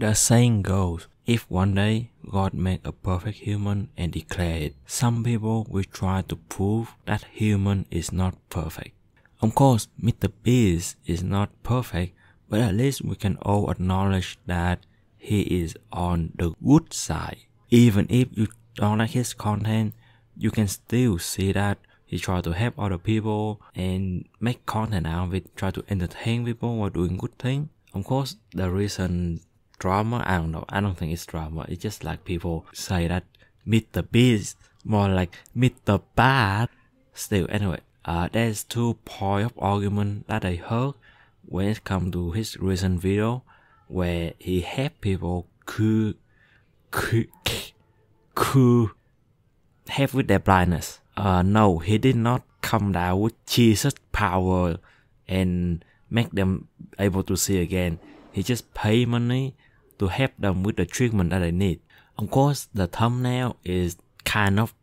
The saying goes, if one day God make a perfect human and declare it, some people will try to prove that human is not perfect. Of course, Mr. Beast is not perfect, but at least we can all acknowledge that he is on the good side. Even if you don't like his content, you can still see that he try to help other people and make content out of it, try to entertain people while doing good thing. Of course, the reason drama, I don't know, I don't think it's drama. It's just like people say that Meet the Beast more like Meet the Bad. Still, anyway, uh, there's two point of argument that I heard when it come to his recent video where he had people could could could help with their blindness. Uh, no, he did not come down with Jesus power and make them able to see again. He just pay money to help them with the treatment that they need. Of course, the thumbnail is kind of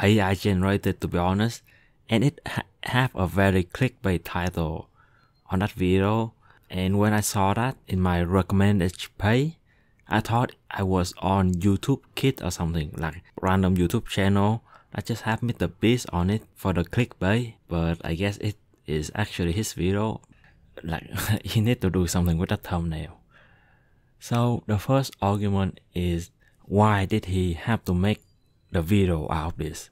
AI generated to be honest, and it ha- have a very clickbait title on that video. And when I saw that in my recommended page, I thought I was on YouTube Kid or something like random YouTube channel I just have Mr. Beast on it for the clickbait, but I guess it is actually his video. Like he need to do something with the thumbnail. So the first argument is why did he have to make the video out of this?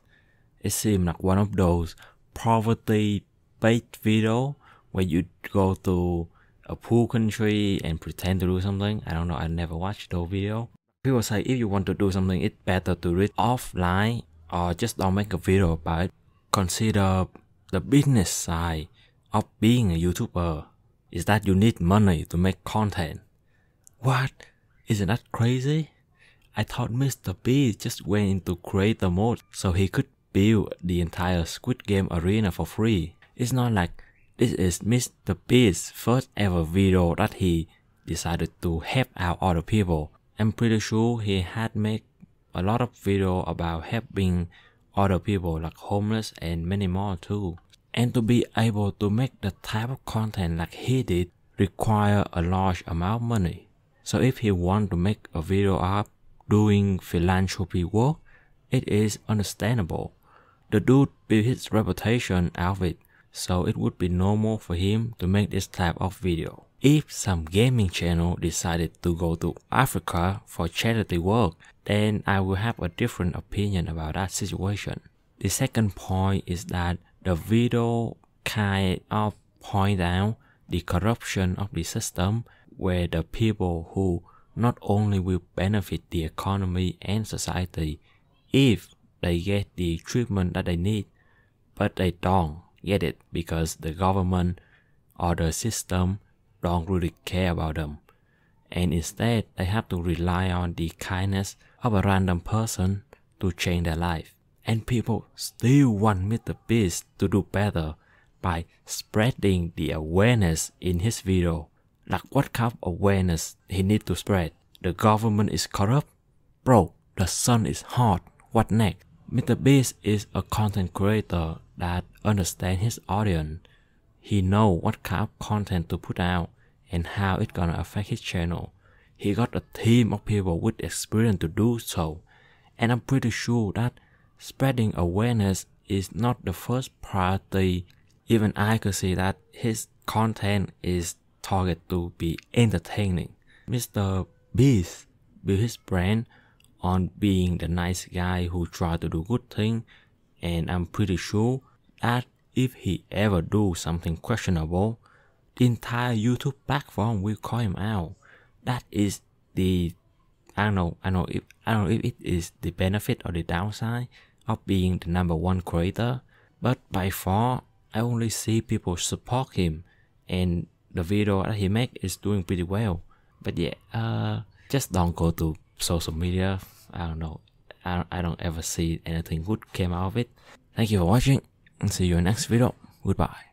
It seemed like one of those poverty based video where you go to a poor country and pretend to do something. I don't know, I never watched those video. People say if you want to do something, it's better to read offline or just don't make a video about it. Consider the business side of being a YouTuber is that you need money to make content. What? Isn't that crazy? I thought Mr. Beast just went into creator mode so he could build the entire Squid Game arena for free. It's not like this is Mr. B's first ever video that he decided to help out other people. I'm pretty sure he had made a lot of video about helping other people like homeless and many more too. And to be able to make the type of content like he did require a large amount of money. So if he want to make a video up doing philanthropy work, it is understandable. The dude built his reputation out of it, so it would be normal for him to make this type of video. If some gaming channel decided to go to Africa for charity work, then I will have a different opinion about that situation. The second point is that the video kind of point out the corruption of the system where the people who not only will benefit the economy and society if they get the treatment that they need, but they don't get it because the government or the system don't really care about them. And instead, they have to rely on the kindness of a random person to change their life. And people still want Mr. Beast to do better by spreading the awareness in his video. Like what kind of awareness he need to spread? The government is corrupt? Bro, the sun is hot. What next? Mr. Beast is a content creator that understand his audience. He know what kind of content to put out and how it's gonna affect his channel. He got a team of people with experience to do so. And I'm pretty sure that spreading awareness is not the first priority. Even I could see that his content is targeted to be entertaining. Mr. Beast built his brand on being the nice guy who try to do good thing and I'm pretty sure that if he ever do something questionable, the entire YouTube platform will call him out. That is the I don't know I don't know if I don't know if it is the benefit or the downside of being the number one creator, but by far I only see people support him and the video that he make is doing pretty well. But yeah, uh, just don't go to social media. I don't know. I don't, I don't ever see anything good came out of it. Thank you for watching and see you in next video. Goodbye.